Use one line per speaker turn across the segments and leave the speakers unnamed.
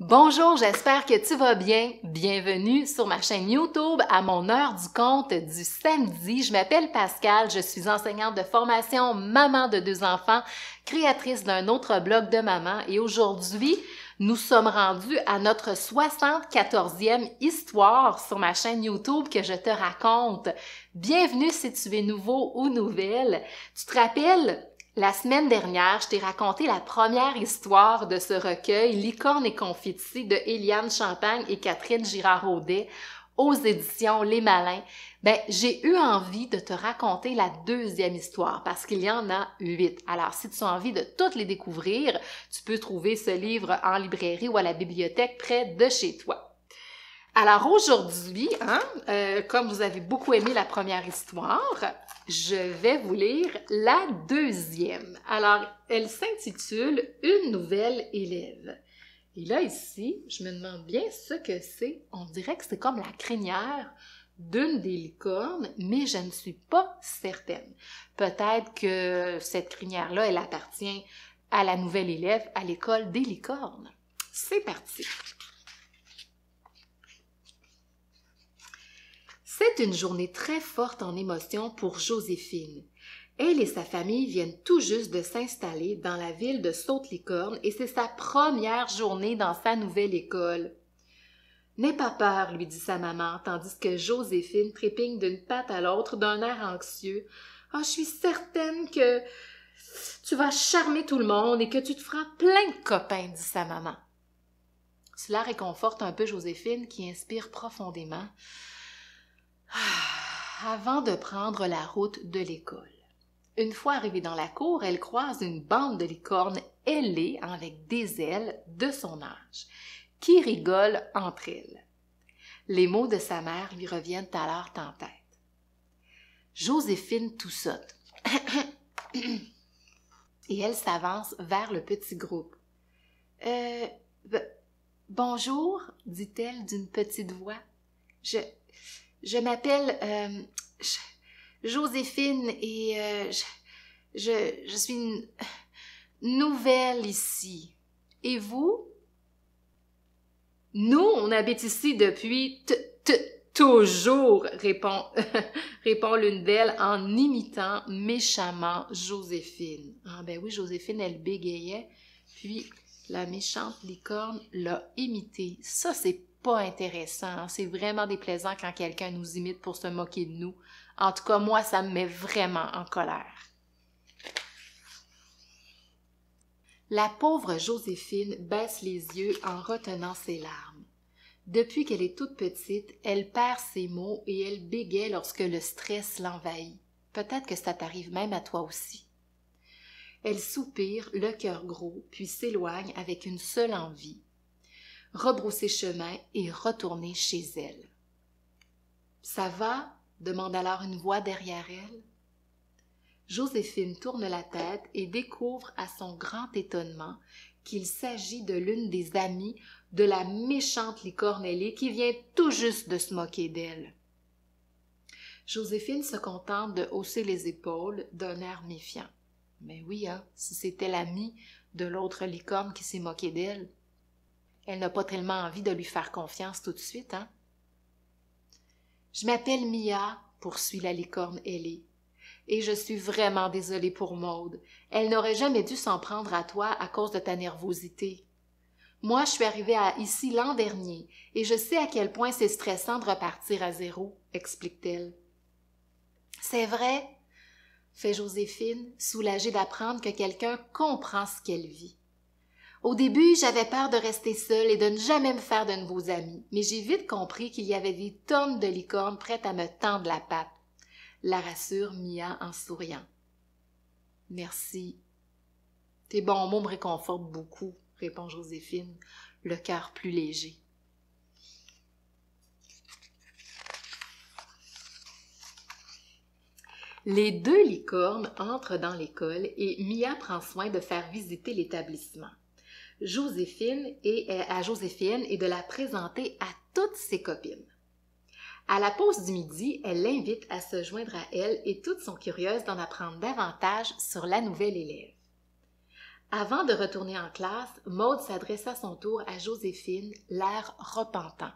Bonjour, j'espère que tu vas bien. Bienvenue sur ma chaîne YouTube à mon heure du compte du samedi. Je m'appelle Pascal, je suis enseignante de formation, maman de deux enfants, créatrice d'un autre blog de maman et aujourd'hui, nous sommes rendus à notre 74e histoire sur ma chaîne YouTube que je te raconte. Bienvenue si tu es nouveau ou nouvelle. Tu te rappelles la semaine dernière, je t'ai raconté la première histoire de ce recueil, Licorne et Confetti de Eliane Champagne et Catherine Girard-Audet aux éditions Les Malins. Ben, j'ai eu envie de te raconter la deuxième histoire parce qu'il y en a huit. Alors, si tu as envie de toutes les découvrir, tu peux trouver ce livre en librairie ou à la bibliothèque près de chez toi. Alors aujourd'hui, hein, euh, comme vous avez beaucoup aimé la première histoire, je vais vous lire la deuxième. Alors, elle s'intitule Une nouvelle élève. Et là, ici, je me demande bien ce que c'est. On dirait que c'est comme la crinière d'une des licornes, mais je ne suis pas certaine. Peut-être que cette crinière-là, elle appartient à la nouvelle élève à l'école des licornes. C'est parti. C'est une journée très forte en émotions pour Joséphine. Elle et sa famille viennent tout juste de s'installer dans la ville de Saute-Licorne et c'est sa première journée dans sa nouvelle école. N'aie pas peur, lui dit sa maman, tandis que Joséphine trépigne d'une patte à l'autre d'un air anxieux. Ah, je suis certaine que tu vas charmer tout le monde et que tu te feras plein de copains, dit sa maman. Cela réconforte un peu Joséphine qui inspire profondément. Ah, avant de prendre la route de l'école. Une fois arrivée dans la cour, elle croise une bande de licornes ailées avec des ailes de son âge, qui rigolent entre elles. Les mots de sa mère lui reviennent alors en tête. Joséphine toussote. Et elle s'avance vers le petit groupe. Euh, bonjour, dit-elle d'une petite voix. Je, je m'appelle euh, Joséphine et euh, je, je, suis nouvelle ici. Et vous? Nous, on habite ici depuis toujours, répond, répond l'une d'elles en imitant méchamment Joséphine. Ah ben oui, Joséphine, elle bégayait, puis la méchante licorne l'a imité. Ça, c'est pas intéressant. C'est vraiment déplaisant quand quelqu'un nous imite pour se moquer de nous. En tout cas, moi, ça me met vraiment en colère. La pauvre Joséphine baisse les yeux en retenant ses larmes. Depuis qu'elle est toute petite, elle perd ses mots et elle bégaye lorsque le stress l'envahit. Peut-être que ça t'arrive même à toi aussi. Elle soupire, le cœur gros, puis s'éloigne avec une seule envie, rebrousser chemin et retourner chez elle. Ça va? demande alors une voix derrière elle. Joséphine tourne la tête et découvre à son grand étonnement qu'il s'agit de l'une des amies de la méchante licornellée qui vient tout juste de se moquer d'elle. Joséphine se contente de hausser les épaules d'un air méfiant. Mais oui, hein, si c'était l'amie de l'autre licorne qui s'est moquée d'elle. Elle n'a pas tellement envie de lui faire confiance tout de suite, hein? Je m'appelle Mia, poursuit la licorne ailée. Et je suis vraiment désolée pour Maude. Elle n'aurait jamais dû s'en prendre à toi à cause de ta nervosité. Moi, je suis arrivée à ici l'an dernier, et je sais à quel point c'est stressant de repartir à zéro, explique-t-elle. C'est vrai, fait Joséphine, soulagée d'apprendre que quelqu'un comprend ce qu'elle vit. Au début, j'avais peur de rester seule et de ne jamais me faire de nouveaux amis, mais j'ai vite compris qu'il y avait des tonnes de licornes prêtes à me tendre la patte. La rassure Mia en souriant. Merci. Tes bons mots me réconfortent beaucoup, répond Joséphine, le cœur plus léger. Les deux licornes entrent dans l'école et Mia prend soin de faire visiter l'établissement. Joséphine et euh, à Joséphine et de la présenter à toutes ses copines. À la pause du midi, elle l'invite à se joindre à elle et toutes sont curieuses d'en apprendre davantage sur la nouvelle élève. Avant de retourner en classe, Maude s'adresse à son tour à Joséphine, l'air repentant.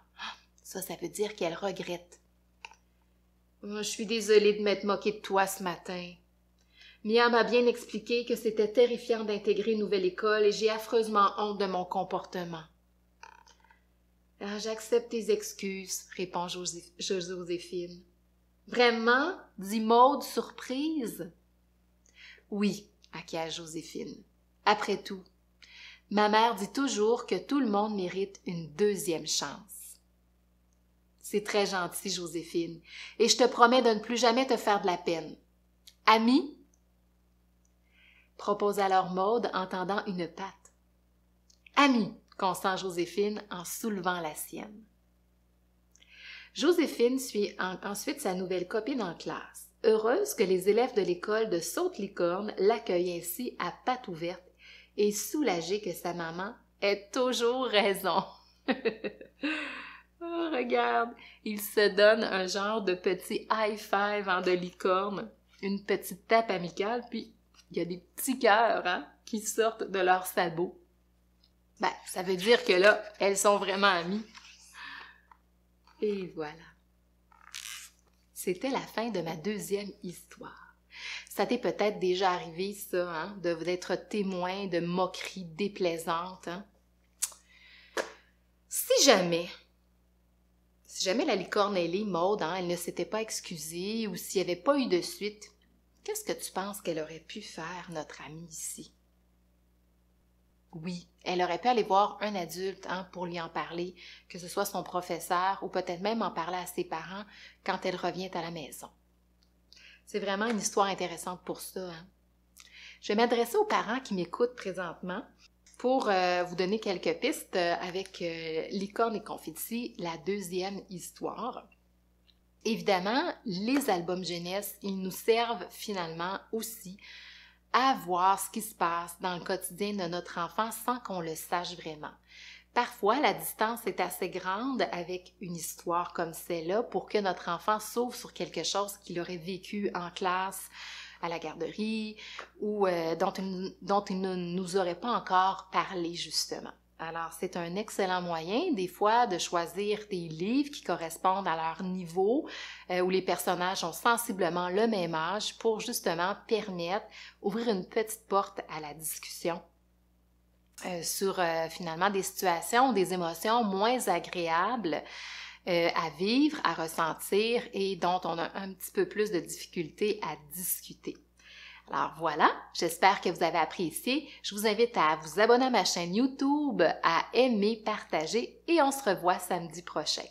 Ça, ça veut dire qu'elle regrette. Oh, je suis désolée de m'être moquée de toi ce matin. Mia m'a bien expliqué que c'était terrifiant d'intégrer une nouvelle école et j'ai affreusement honte de mon comportement. Ah, j'accepte tes excuses, répond Joséphine. Vraiment? dit Maude, surprise? Oui, acquiesce Joséphine. Après tout, ma mère dit toujours que tout le monde mérite une deuxième chance. C'est très gentil, Joséphine, et je te promets de ne plus jamais te faire de la peine. Ami? Propose alors Maude en tendant une patte. Ami, consent Joséphine en soulevant la sienne. Joséphine suit ensuite sa nouvelle copine en classe, heureuse que les élèves de l'école de Saute-Licorne l'accueillent ainsi à patte ouverte et soulagée que sa maman ait toujours raison. oh, regarde, il se donne un genre de petit high five en de licorne, une petite tape amicale, puis il y a des petits cœurs hein, qui sortent de leurs sabots. Ben, ça veut dire que là, elles sont vraiment amies. Et voilà. C'était la fin de ma deuxième histoire. Ça t'est peut-être déjà arrivé, ça, hein, d'être témoin de moqueries déplaisantes. Hein? Si jamais, si jamais la licorne Ellie, Maude, hein, elle ne s'était pas excusée ou s'il n'y avait pas eu de suite, qu'est-ce que tu penses qu'elle aurait pu faire, notre amie ici? Oui, elle aurait pu aller voir un adulte hein, pour lui en parler, que ce soit son professeur ou peut-être même en parler à ses parents quand elle revient à la maison. C'est vraiment une histoire intéressante pour ça. Hein. Je vais m'adresser aux parents qui m'écoutent présentement pour euh, vous donner quelques pistes avec euh, Licorne et Confetti, la deuxième histoire. Évidemment, les albums jeunesse, ils nous servent finalement aussi à voir ce qui se passe dans le quotidien de notre enfant sans qu'on le sache vraiment. Parfois, la distance est assez grande avec une histoire comme celle-là pour que notre enfant s'ouvre sur quelque chose qu'il aurait vécu en classe, à la garderie ou euh, dont, dont il ne nous aurait pas encore parlé justement. Alors, c'est un excellent moyen, des fois, de choisir des livres qui correspondent à leur niveau, euh, où les personnages ont sensiblement le même âge, pour justement permettre, ouvrir une petite porte à la discussion euh, sur euh, finalement des situations, des émotions moins agréables à vivre, à ressentir et dont on a un petit peu plus de difficulté à discuter. Alors voilà, j'espère que vous avez apprécié. Je vous invite à vous abonner à ma chaîne YouTube, à aimer, partager et on se revoit samedi prochain.